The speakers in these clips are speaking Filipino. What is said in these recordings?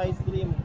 mais, primo.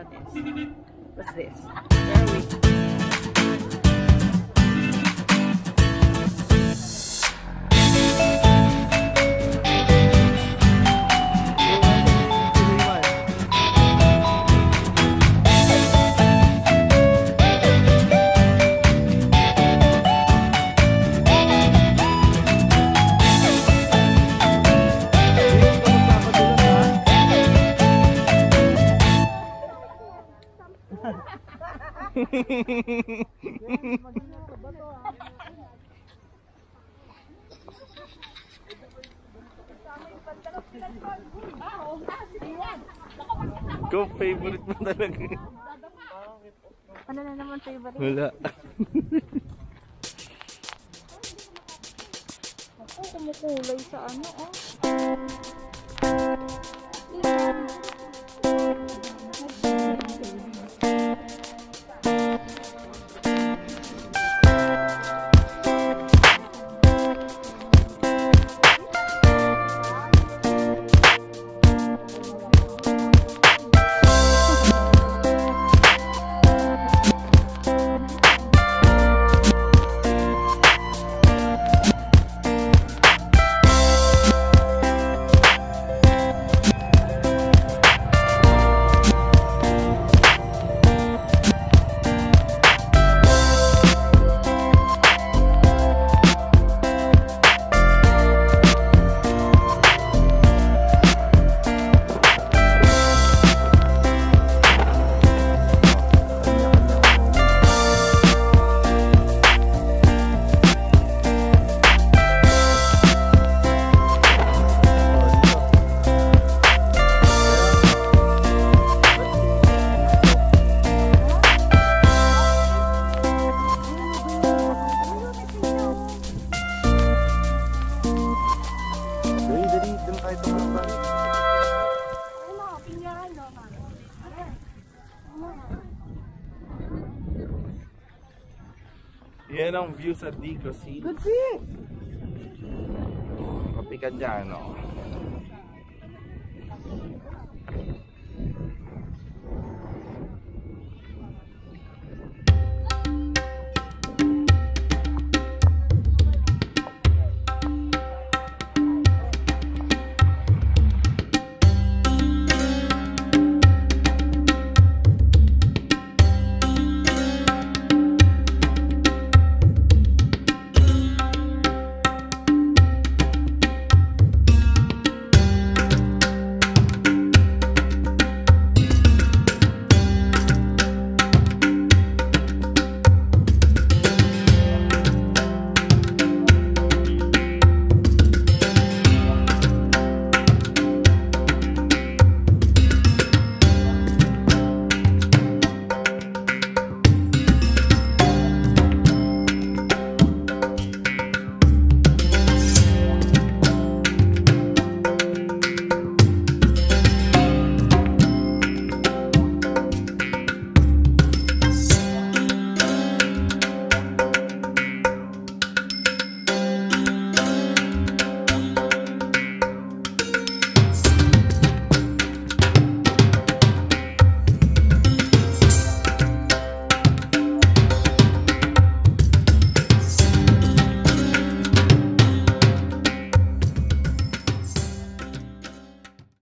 about this. What's this? Go, favorite mo talaga. Ano na naman favorite? Wala. Ako, kumukulay sa ano, oh. Yan ang view sa Dico City. Good you. Kapikan dyan, no?